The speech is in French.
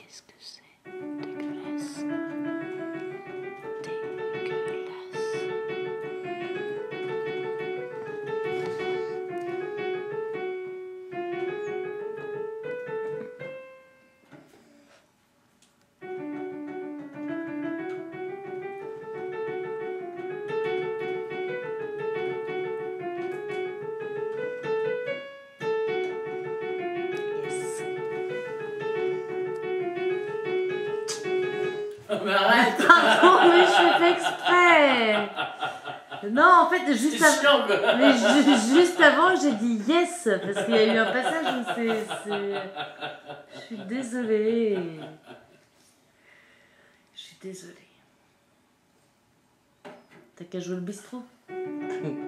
Qu'est-ce que c'est? mais arrête Pardon, mais je fais pas exprès. Non, en fait, juste, av- chiant, mais ju- juste avant, j'ai dit yes, parce qu'il y a eu un passage où c'est- Je suis désolée. Je suis désolée. T'as qu'à jouer le bistrot.